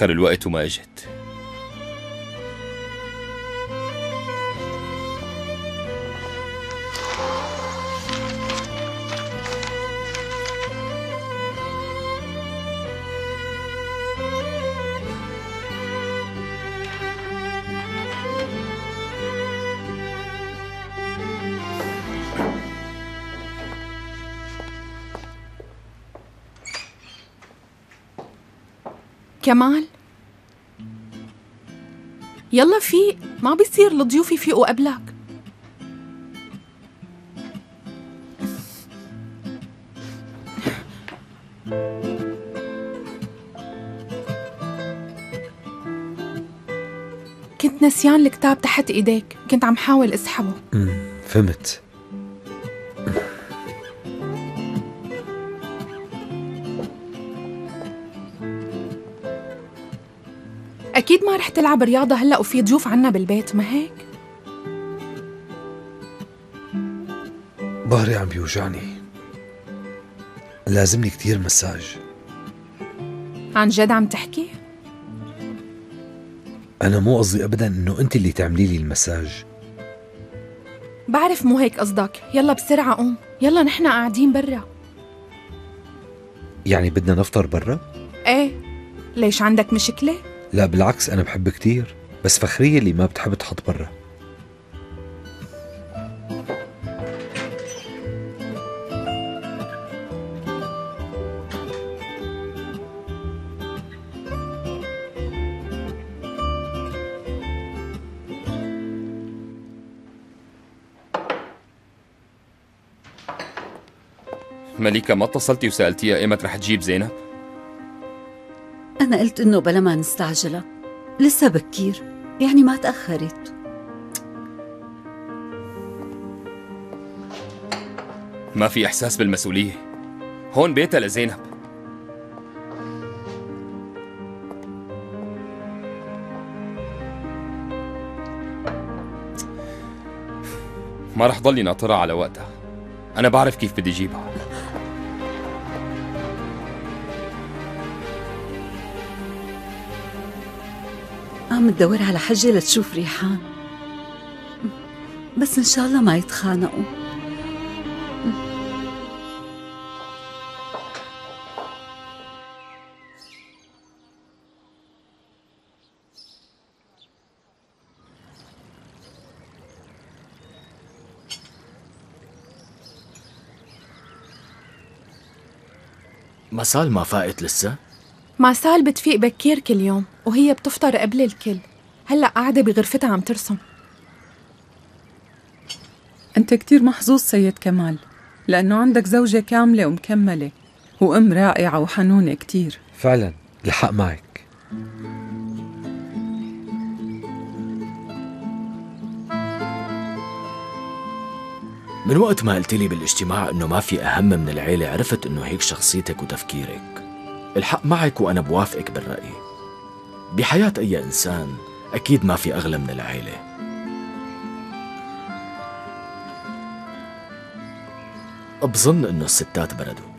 تأخر الوقت وما اجت. كمال؟ يلا فيق ما بيصير الضيوف يفيقوا قبلك كنت نسيان الكتاب تحت إيديك كنت عم حاول أسحبه. فهمت. أكيد ما رح تلعب رياضة هلأ وفي ضيوف عنا بالبيت ما هيك؟ ظهري عم بيوجعني. لازمني كتير مساج. عن جد عم تحكي؟ أنا مو قصدي أبدا إنه أنت اللي تعملي لي المساج. بعرف مو هيك قصدك. يلا بسرعة قوم. يلا نحن قاعدين برا. يعني بدنا نفطر برا؟ إيه. ليش عندك مشكلة؟ لا بالعكس أنا بحب كتير بس فخرية اللي ما بتحب تحط برا مليكة ما اتصلتي وسألتيها ايمت رح تجيب زينب؟ أنا قلت إنه بلا ما نستعجلها لسه بكير يعني ما تأخرت. ما في إحساس بالمسؤولية؟ هون بيتها لزينب. ما رح ضلي ناطرها على وقتها. أنا بعرف كيف بدي أجيبها عم تدور على حجة لتشوف ريحان بس إن شاء الله ما يتخانقوا مسال ما فاقت لسه؟ ماسال بتفيق بكير كل يوم وهي بتفطر قبل الكل. هلأ قاعدة بغرفتها عم ترسم. أنت كتير محظوظ سيد كمال لأنه عندك زوجة كاملة ومكملة وأم رائعة وحنونة كتير. فعلا الحق معك. من وقت ما قلت لي بالاجتماع إنه ما في أهم من العيلة عرفت إنه هيك شخصيتك وتفكيرك. الحق معك وأنا بوافقك بالرأي. بحياة أي إنسان أكيد ما في أغلى من العيلة. بظن إنه الستات بردوا.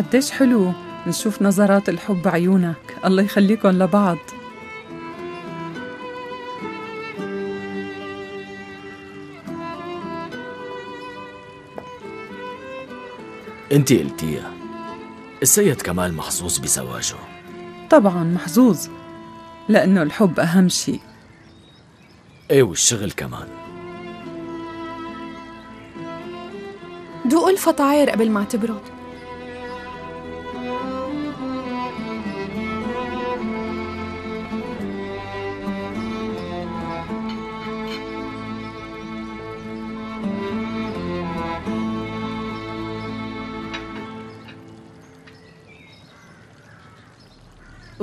قديش حلو نشوف نظرات الحب بعيونك. الله يخليكن لبعض. انت قلتيها السيد كمال محظوظ بزواجه. طبعا محظوظ لأنه الحب أهم شيء. إيه والشغل كمان. دوقوا الفطاير قبل ما تبرد.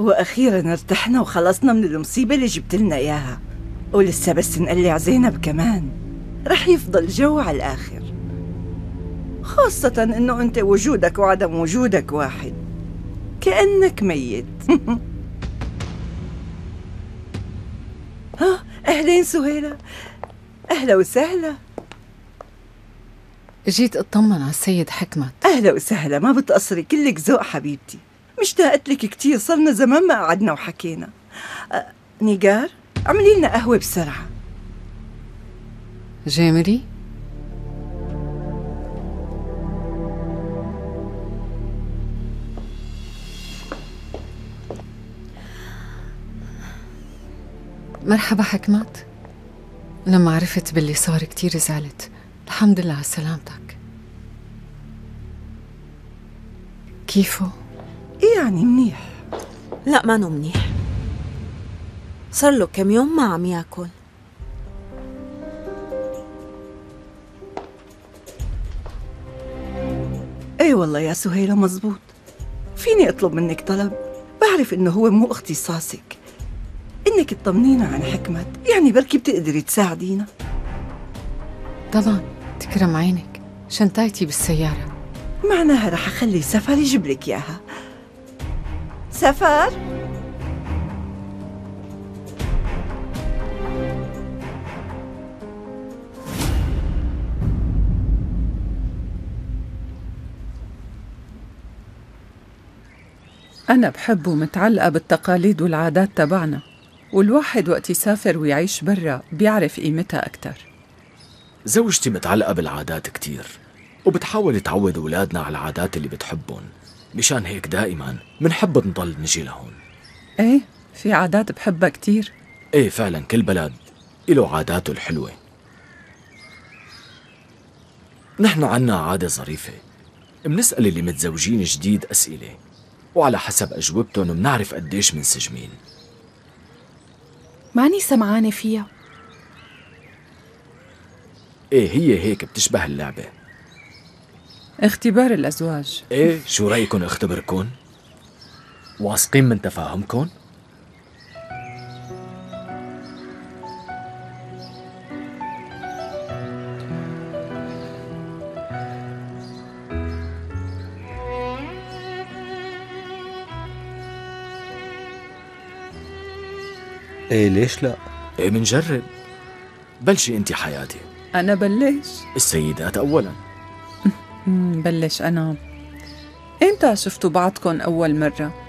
وأخيرا ارتحنا وخلصنا من المصيبة اللي جبت لنا إياها. ولسه بس نقلع زينب كمان. رح يفضل جو على الآخر. خاصة إنه أنت وجودك وعدم وجودك واحد. كأنك ميت. ها أهلين سهيلة. أهلا وسهلا. جيت أطمن على السيد حكمت. أهلا وسهلا ما بتقصري كلك ذوق حبيبتي. مشتاقت لك كثير صرنا زمان ما قعدنا وحكينا. أه نيجار اعملي لنا قهوة بسرعة. جامري مرحبا حكمت. لما عرفت باللي صار كتير زعلت. الحمد لله على سلامتك. كيفه؟ إيه يعني منيح؟ لا ما منيح. صار له كم يوم ما عم ياكل. إيه والله يا سهيلة مزبوط. فيني أطلب منك طلب؟ بعرف إنه هو مو اختصاصك. إنك تطمنينا عن حكمت يعني بركي بتقدري تساعدينا. طبعا تكرم عينك. شنطايتي بالسيارة. معناها رح أخلي سفر يجيب لك إياها. سفر؟ أنا بحب ومتعلقة بالتقاليد والعادات تبعنا والواحد وقت يسافر ويعيش برا بيعرف قيمتها أكتر. زوجتي متعلقة بالعادات كتير وبتحاول تعود أولادنا على العادات اللي بتحبهم. مشان هيك دائما منحب نضل نجي لهون. إيه في عادات بحبها كتير. إيه فعلا كل بلد له عاداته الحلوة. نحن عنا عادة ظريفة. منسأل اللي متزوجين جديد أسئلة وعلى حسب أجوبتهم منعرف قديش منسجمين. ماني سمعانة فيها. إيه هي هيك بتشبه اللعبة. اختبار الأزواج. إيه شو رأيكم اختبركن؟ واثقين من تفاهمكن؟ إيه ليش لا؟ إيه منجرب بلشي أنت حياتي. أنا بلش. السيدات اولا. بلش أنا إمتى شفتوا بعضكم أول مرة؟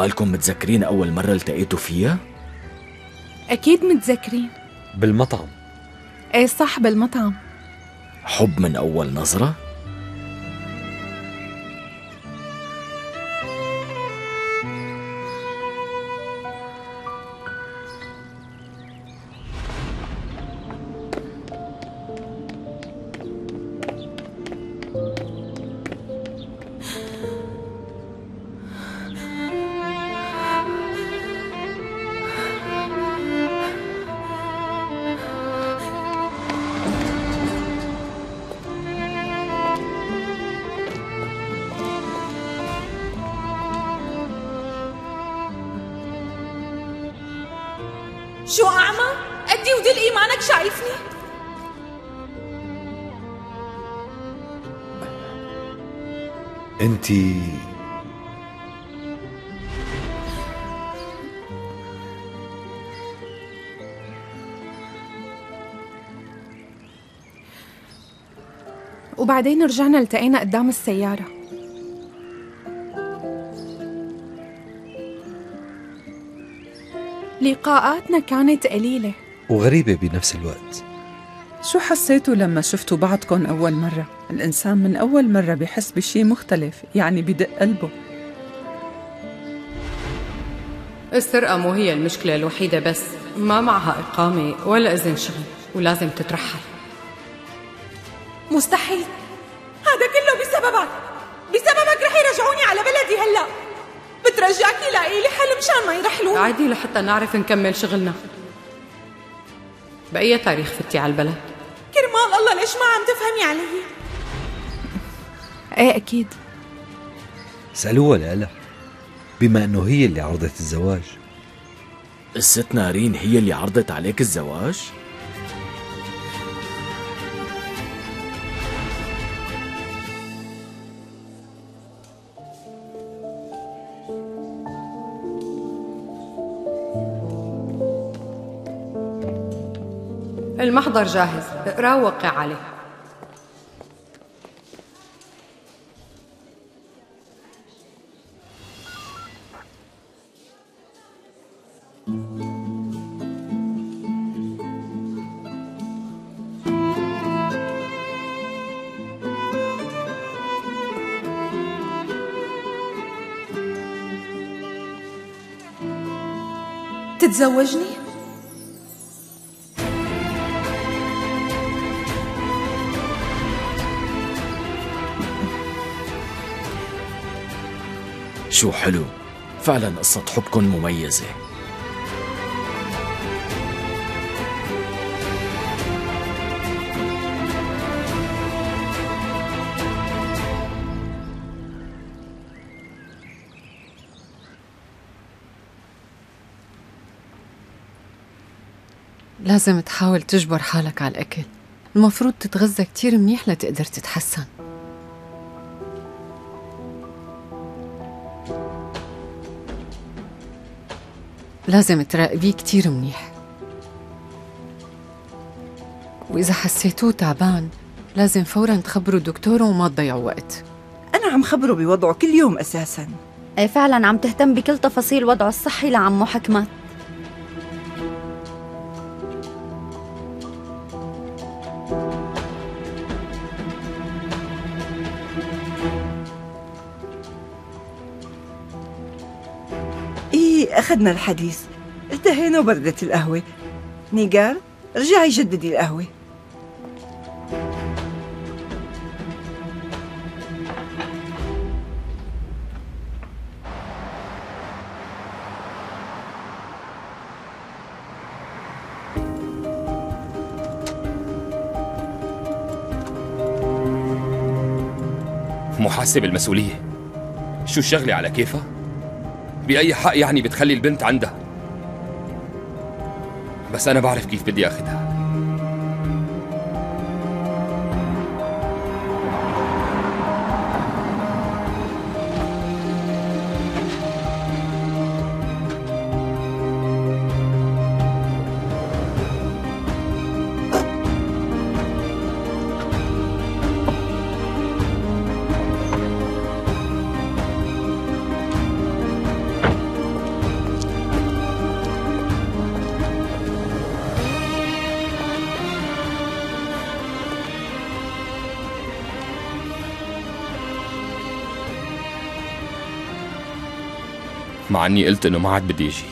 مالكم متذكرين أول مرة التقيتوا فيها؟ أكيد متذكرين بالمطعم إيه صح بالمطعم حب من أول نظرة؟ وبعدين رجعنا التقينا قدام السيارة. لقاءاتنا كانت قليلة. وغريبة بنفس الوقت. شو حسيتوا لما شفتوا بعضكم أول مرة؟ الإنسان من أول مرة بحس بشي مختلف يعني بدق قلبه. السرقة مو هي المشكلة الوحيدة بس ما معها إقامة ولا إذن شغل ولازم تترحل. مستحيل. هذا كله بسببك. بسببك رح يرجعوني على بلدي هلا. بترجاكي لاقي لي حل مشان ما يرحلوني عادي لحتى نعرف نكمل شغلنا. بأي تاريخ فتي على البلد؟ كرمال الله ليش ما عم تفهمي علي؟ إيه أكيد. اسألوها لألا بما إنه هي اللي عرضت الزواج. الست نارين هي اللي عرضت عليك الزواج؟ المحضر جاهز. اقراه ووقع عليه. تتزوجني؟ شو حلو. فعلا قصة حبكن مميزة. لازم تحاول تجبر حالك على الأكل. المفروض تتغذى كتير منيح لتقدر تتحسن. لازم تراقبيه كتير منيح. وإذا حسيتوه تعبان لازم فورا تخبروا دكتوره وما تضيعوا وقت. أنا عم خبره بوضعه كل يوم أساساً. إيه فعلا عم تهتم بكل تفاصيل وضعه الصحي لعمو حكمت. أخذنا الحديث. انتهينا وبردت القهوة. نيجار رجعي جددي القهوة. محاسب المسؤولية. شو الشغلة على كيفها؟ بأي حق يعني بتخلي البنت عندها؟ بس أنا بعرف كيف بدي أخدها. مع اني قلت إنه ما عاد بدي أجي.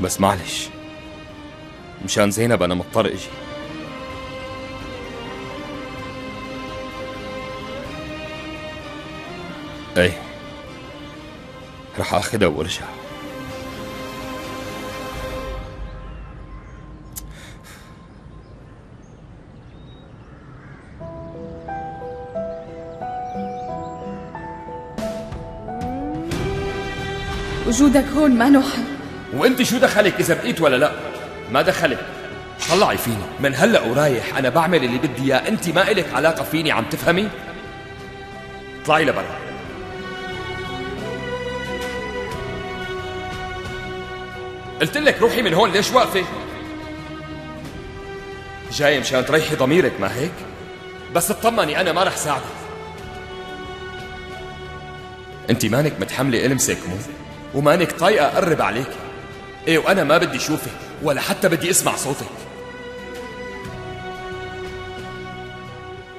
بس معلش مشان زينب أنا مضطر أجي. إيه رح اخدها وأرجع. وجودك هون ما حل وانت شو دخلك؟ إذا بقيت ولا لا؟ ما دخلك. طلعي فيني من هلأ ورايح أنا بعمل اللي بدي إياه. أنت ما إلك علاقة فيني عم تفهمي؟ اطلعي لبرا. قلت لك روحي من هون ليش واقفة؟ جاي مشان تريحي ضميرك ما هيك؟ بس اطمني أنا ما رح ساعدك. أنت مانك متحملة إلمسك مو؟ ومانك طايقة أقرب عليك. إيه وأنا ما بدي أشوفك ولا حتى بدي أسمع صوتك.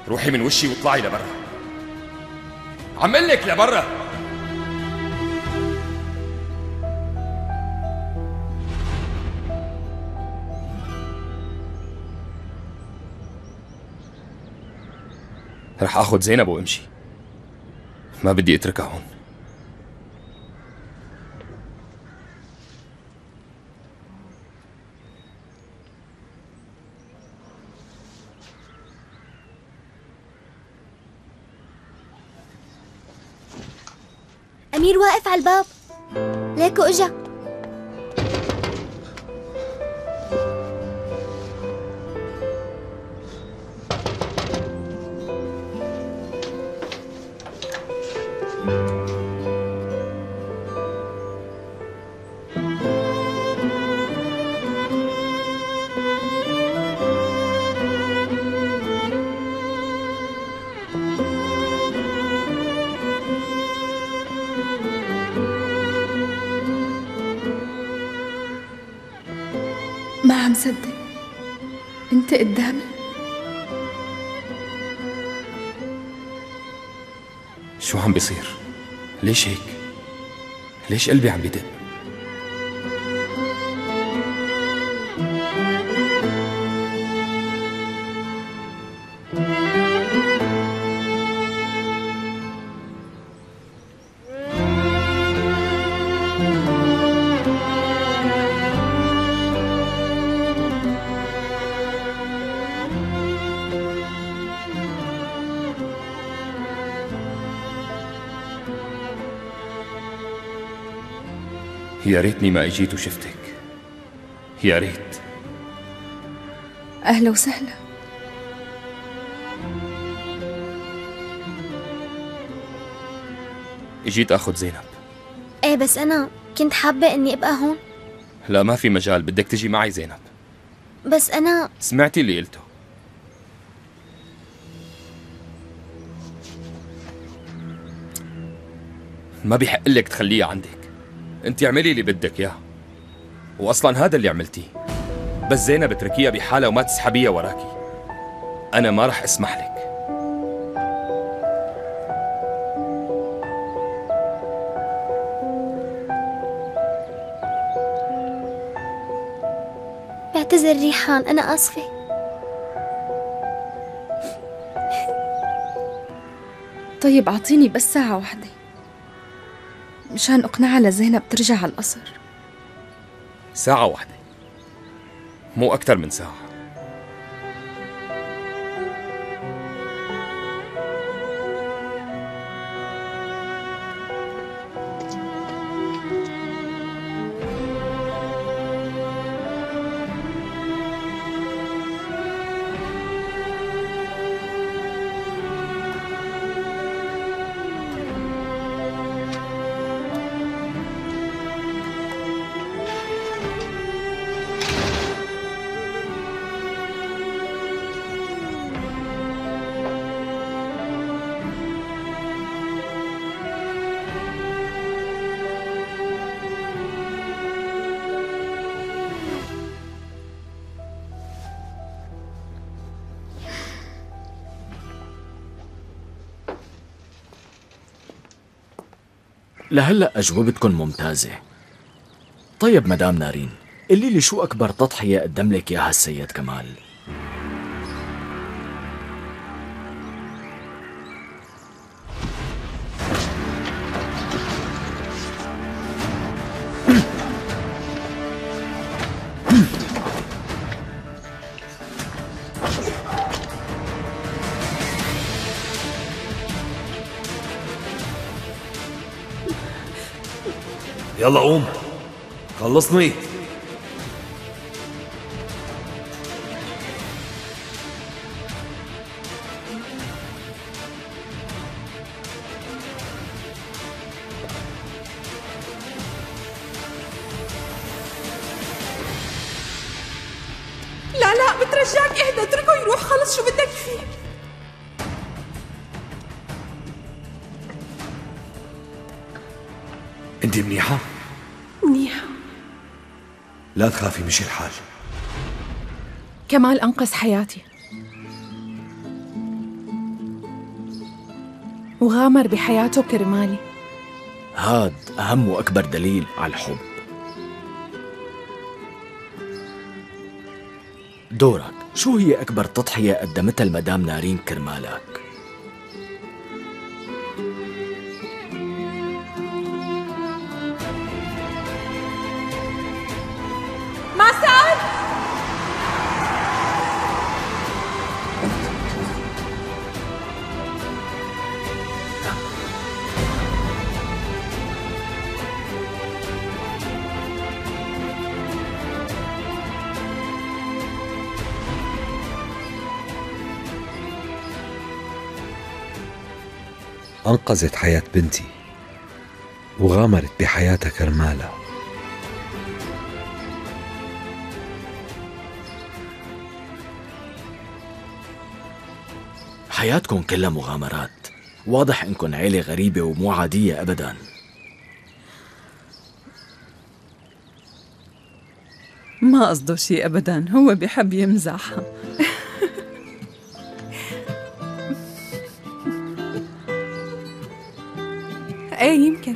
روحي من وشي واطلعي لبرا. عم لك لبرا. رح آخذ زينب وأمشي. ما بدي أتركها هون. أمير واقف على الباب. ليكو إجا ما عم صدق. انت قدامي. شو عم بيصير؟ ليش هيك؟ ليش قلبي عم بدق يا ريتني ما اجيت وشفتك. يا ريت. أهلا وسهلا. اجيت أخذ زينب. إيه بس أنا كنت حابة إني أبقى هون. لا ما في مجال بدك تجي معي زينب. بس أنا سمعتي اللي قلته. ما بيحق لك تخليها عندك. انت اعملي اللي بدك اياه واصلا هذا اللي عملتيه. بس زينب اتركيها بحالها وما تسحبيها وراكي. أنا ما رح أسمح لك. بعتذر ريحان أنا آسفة. طيب أعطيني بس ساعة واحدة. مشان أقنعها لزينب ترجع على القصر. ساعة واحدة. مو أكثر من ساعة. لهلا أجوبتكم ممتازة. طيب مدام نارين قولي لي شو أكبر تضحية قدم لك إياها السيد كمال؟ خلصني لا لا بترجاك اهدى اتركه يروح خلص شو بدك فيه انت منيحة؟ لا تخافي مشي الحال. كمال أنقذ حياتي. وغامر بحياته كرمالي هاد أهم وأكبر دليل على الحب. دورك. شو هي أكبر تضحية قدمتها المدام نارين كرمالك؟ أنقذت حياة بنتي وغامرت بحياتها كرمالها حياتكم كلها مغامرات. واضح انكم عيلة غريبة ومو عادية ابدا. ما قصده شيء أبدا هو بحب يمزح. إيه يمكن.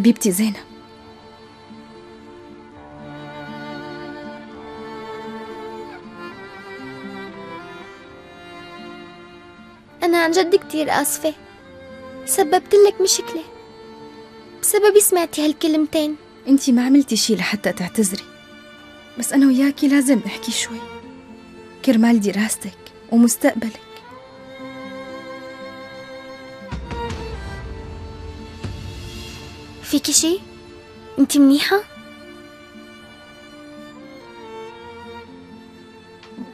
حبيبتي زينب. أنا عن جد كتير آسفة. سببت لك مشكلة. بسببي سمعتي هالكلمتين. انتي ما عملتي شي لحتى تعتذري. بس أنا وياكي لازم نحكي شوي. كرمال دراستك ومستقبلك. فيكي شي؟ انت منيحة؟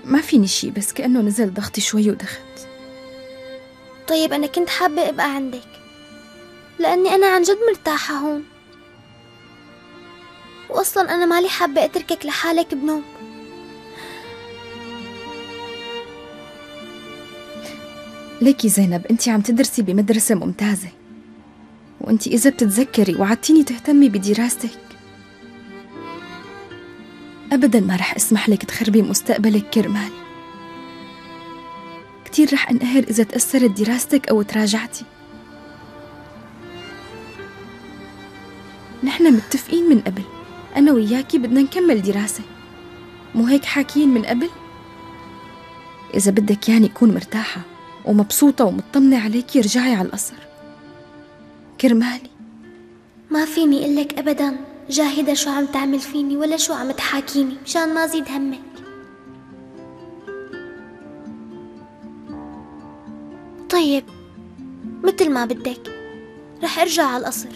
ما فيني شي بس كأنه نزل ضغطي شوي ودخت طيب أنا كنت حابة أبقى عندك. لأني أنا عن جد مرتاحة هون. وأصلا أنا مالي حابة أتركك لحالك بنوم. ليكي زينب أنت عم تدرسي بمدرسة ممتازة. وانت إذا بتتذكري وعدتيني تهتمي بدراستك. أبدا ما رح أسمح لك تخربي مستقبلك كرمالي كتير رح أنقهر إذا تأثرت دراستك أو تراجعتي. نحن متفقين من قبل. أنا وياكي بدنا نكمل دراسة. مو هيك حاكيين من قبل؟ إذا بدك يعني أكون مرتاحة ومبسوطة ومطمنة عليكي رجعي على القصر. كرمالي ما فيني قلك أبدا. جاهدة شو عم تعمل فيني ولا شو عم تحاكيني مشان ما زيد همك. طيب مثل ما بدك. رح أرجع على القصر.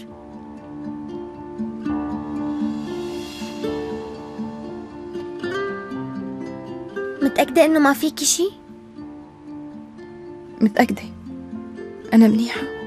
متأكدة إنه ما فيكي شي؟ متأكدة. أنا منيحة.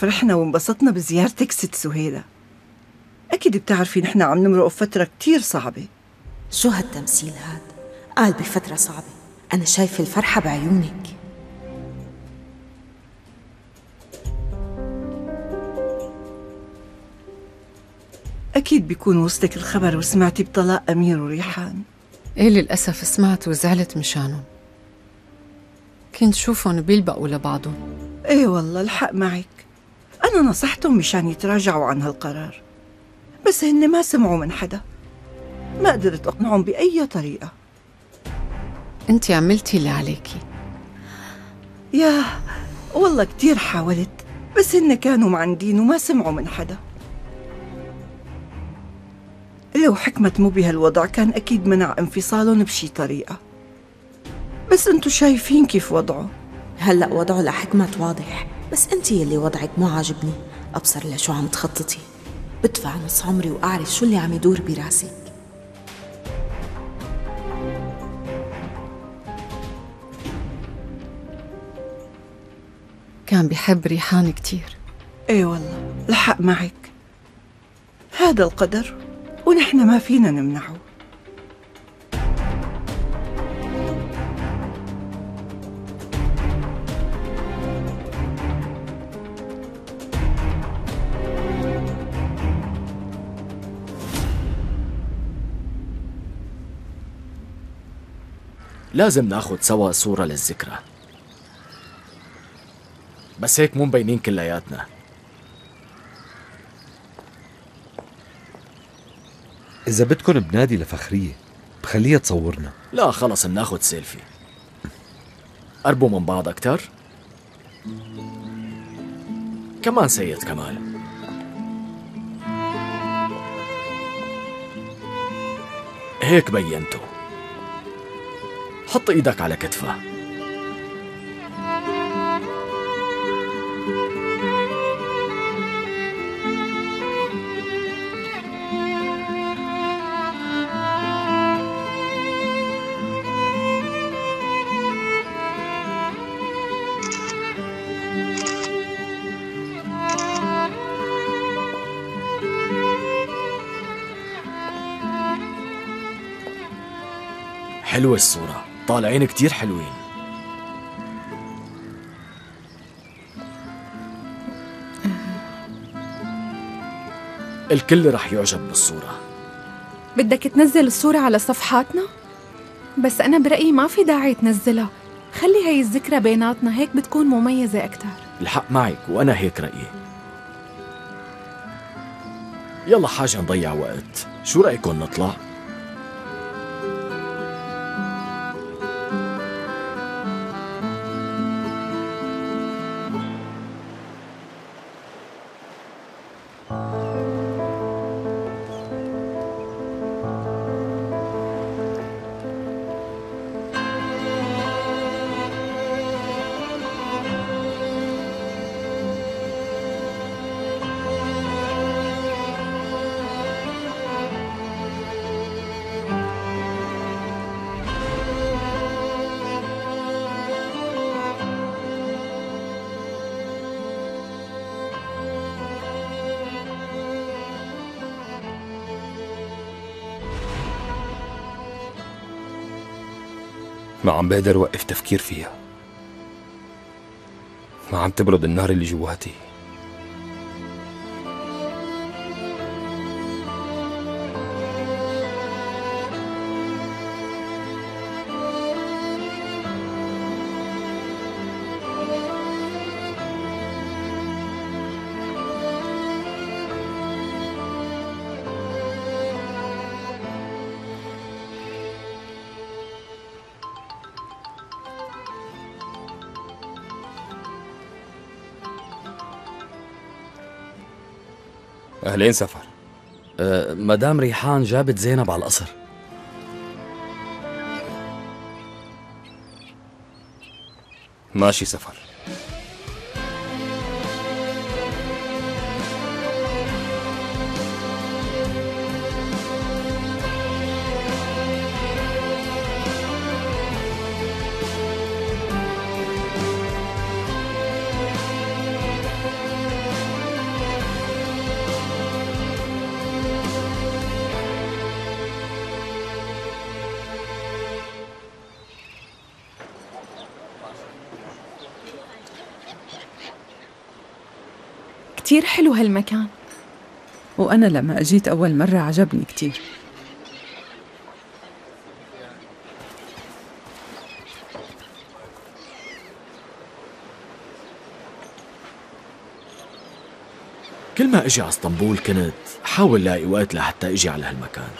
فرحنا وانبسطنا بزيارتك ست سهيلة. أكيد بتعرفي نحن عم نمرق بفترة كتير صعبة. شو هالتمثيل هاد؟ قال بفترة صعبة. أنا شايفة الفرحة بعيونك. أكيد بيكون وصلك الخبر وسمعتي بطلاق أمير وريحان. إيه للأسف سمعت وزعلت مشانهم. كنت شوفهم بيلبقوا لبعضهم. إيه والله الحق معك. أنا نصحتهم مشان يتراجعوا عن هالقرار بس هن ما سمعوا من حدا. ما قدرت أقنعهم بأي طريقة. أنت عملتي اللي عليكي. ياه والله كتير حاولت بس هن كانوا معندين وما سمعوا من حدا. لو حكمة مو بهالوضع كان أكيد منع انفصالهم بشي طريقة. بس انتو شايفين كيف وضعه. هلأ وضعه لحكمة واضح. بس أنت يلي وضعك مو عاجبني. أبصر لشو عم تخططي. بدفع نص عمري وأعرف شو اللي عم يدور براسك كان بحب ريحان كتير. إيه والله الحق معك. هذا القدر ونحن ما فينا نمنعه. لازم ناخد سوا صورة للذكرى. بس هيك مو مبينين كلياتنا. إذا بدكن بنادي لفخرية بخليها تصورنا. لا خلص بناخد سيلفي. قربوا من بعض أكتر. كمان سيد كمال. هيك بينته حط إيدك على كتفه. حلوة الصورة. طالعين كتير حلوين. الكل رح يعجب بالصورة. بدك تنزل الصورة على صفحاتنا؟ بس أنا برأيي ما في داعي تنزلها. خلي هاي الذكرى بيناتنا هيك بتكون مميزة أكتر. الحق معك وأنا هيك رأيي. يلا حاجة نضيع وقت. شو رأيكم نطلع؟ ما عم بقدر وقف تفكير فيها. ما عم تبرد النار اللي جواتي. أهلين سفر؟ أه مدام ريحان جابت زينب على القصر. ماشي سفر. كتير حلو هالمكان. وأنا لما أجيت أول مرة عجبني كتير. كل ما أجي على أسطنبول كنت حاول لاقي وقت لحتى أجي على هالمكان.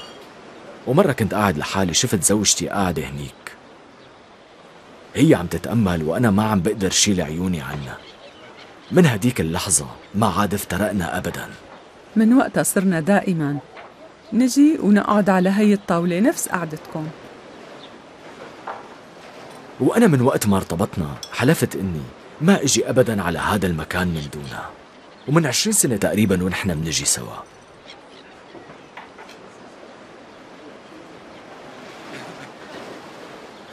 ومرة كنت قاعد لحالي شفت زوجتي قاعدة هنيك. هي عم تتأمل وأنا ما عم بقدر شيل عيوني عنها. من هديك اللحظة ما عاد افترقنا أبدا. من وقتها صرنا دائما. نجي ونقعد على هي الطاولة نفس قعدتكم. وأنا من وقت ما ارتبطنا حلفت إني ما أجي أبدا على هذا المكان من دونها ومن عشرين سنة تقريبا ونحن منجي سوا.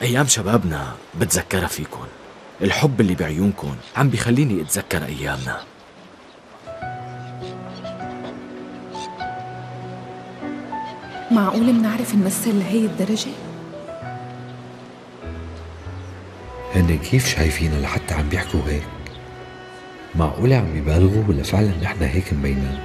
أيام شبابنا بتذكرها فيكن. الحب اللي بعيونكن عم بيخليني أتذكر أيامنا. معقول منعرف نمثل لهي الدرجة؟ هن كيف شايفينا لحتى عم بيحكوا هيك؟ معقولة عم يبالغوا ولا فعلا نحن هيك مبينين؟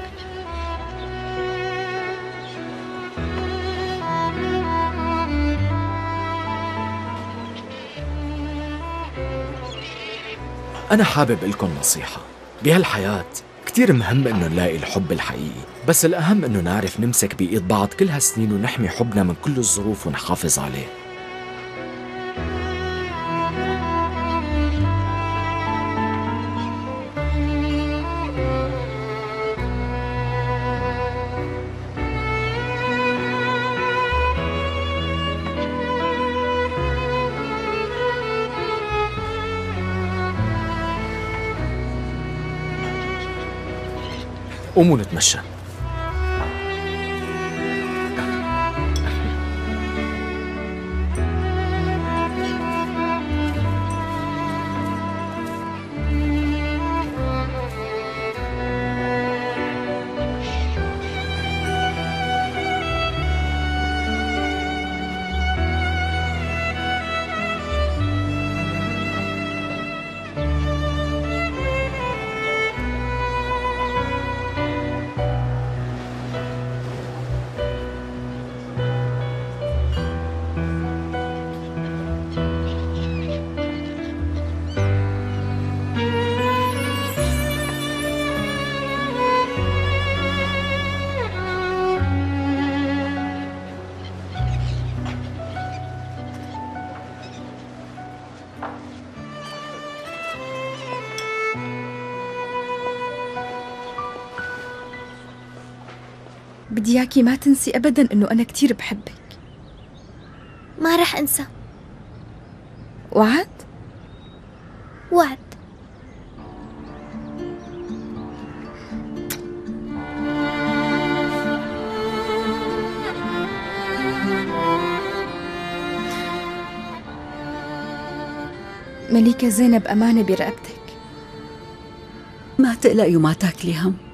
أنا حابب لكم نصيحة. بهالحياة كتير مهم إنه نلاقي الحب الحقيقي بس الأهم إنه نعرف نمسك بإيد بعض كل هالسنين ونحمي حبنا من كل الظروف ونحافظ عليه. قوموا نتمشى. بدي اياكي ما تنسي ابدا إنه أنا كتير بحبك. ما رح أنسى. وعد؟ وعد. مليكة زينب أمانة برقبتك. ما تقلقي وما تاكلي هم.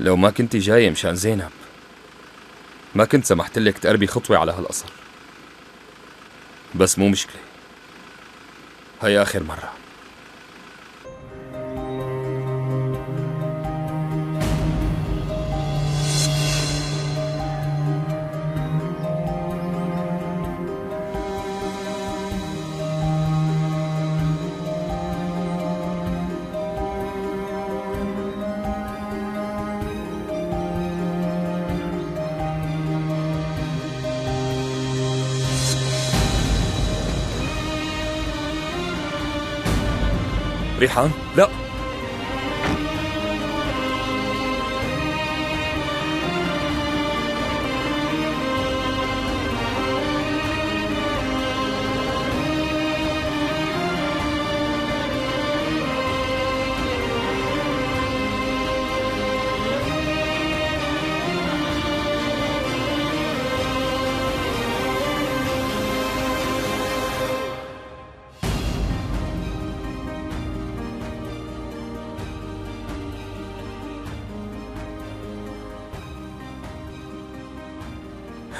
لو ما كنتي جاية مشان زينب ما كنت سمحت لك تقربي خطوة على هالقصر بس مو مشكلة هاي آخر مرة. ريحان لا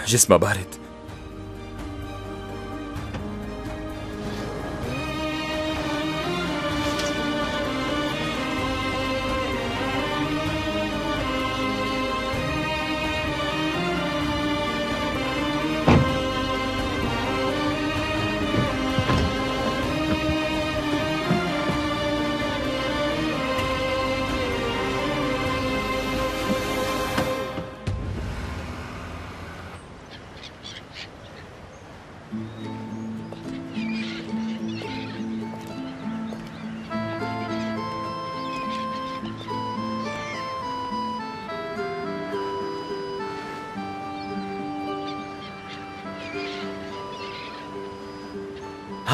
جسمها بارد.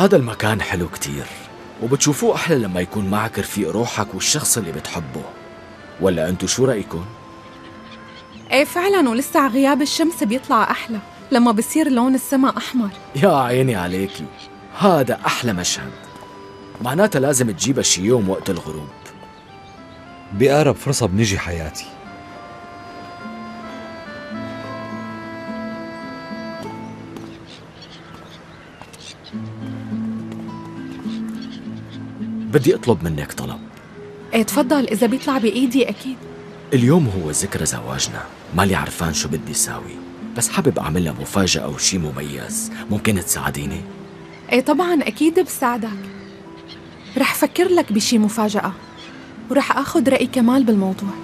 هذا المكان حلو كتير وبتشوفوه أحلى لما يكون معك رفيق روحك والشخص اللي بتحبه. ولا أنتو شو رأيكم؟ إيه فعلا ولسه على غياب الشمس بيطلع أحلى لما بصير لون السما أحمر. يا عيني عليكي هذا أحلى مشهد. معناتها لازم تجيبها شي يوم وقت الغروب. بأقرب فرصة بنجي حياتي. بدي أطلب منك طلب. إيه تفضل إذا بيطلع بإيدي أكيد. اليوم هو ذكرى زواجنا. مالي عرفان شو بدي ساوي. بس حابب أعمل لها مفاجأة أو شي مميز. ممكن تساعديني؟ إيه طبعا أكيد بساعدك. رح فكر لك بشي مفاجأة. ورح أخذ رأي كمال بالموضوع.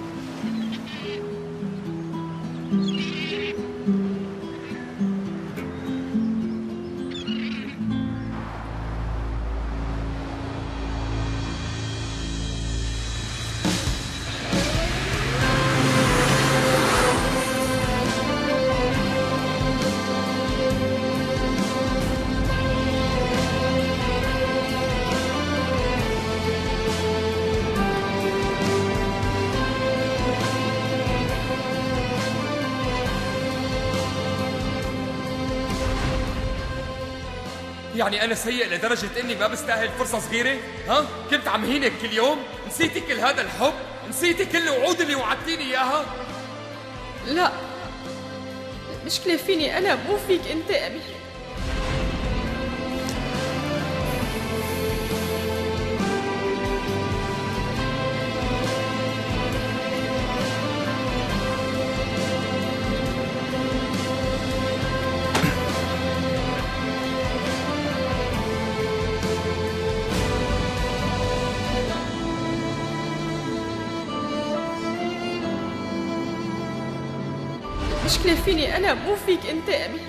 يعني أنا سيء لدرجة إني ما بستاهل فرصة صغيرة؟ ها؟ كنت عم هينك كل يوم؟ نسيتي كل هذا الحب؟ نسيتي كل الوعود اللي وعدتيني إياها؟ لا المشكلة فيني أنا مو فيك أنت أبي المشكلة فيني أنا؟ مو فيك أنت. أبي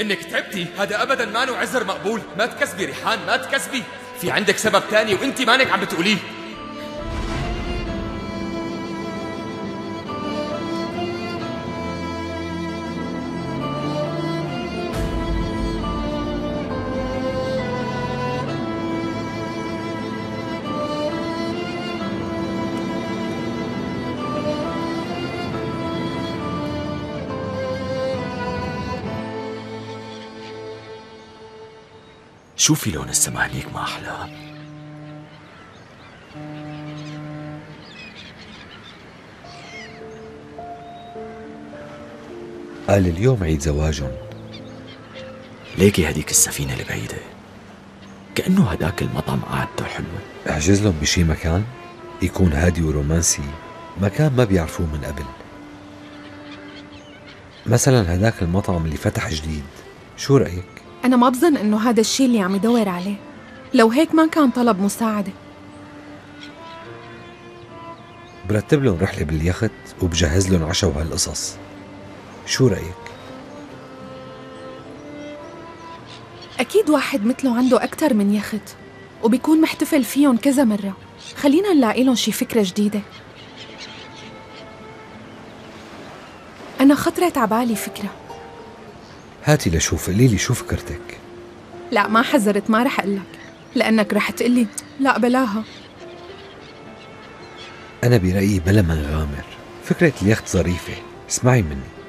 إنك تعبتي. هذا أبدا ما عذر مقبول. ما تكذبي ريحان ما تكذبي في عندك سبب تاني وأنت مانك عم بتقوليه. شوفي لون السما هنيك ما أحلى. قال اليوم عيد زواجهم ليكي هديك السفينة البعيدة؟ كأنه هداك المطعم قعدته حلوة احجز لهم بشي مكان؟ يكون هادي ورومانسي مكان ما بيعرفوه من قبل. مثلا هداك المطعم اللي فتح جديد. شو رأيك؟ أنا ما بظن إنه هذا الشيء اللي عم يدور عليه. لو هيك ما كان طلب مساعدة. برتب لهم رحلة باليخت وبجهز لهم عشاء وهالقصص. شو رأيك؟ أكيد واحد مثله عنده أكتر من يخت وبيكون محتفل فيهم كذا مرة. خلينا نلاقي لهم شي فكرة جديدة. أنا خطرت عبالي فكرة. هاتي لشوف قولي لي شو فكرتك لا ما حذرت ما رح أقلك لأنك رح تقلي لا بلاها. أنا برأيي بلا ما نغامر. فكرة اليخت ظريفة. اسمعي مني.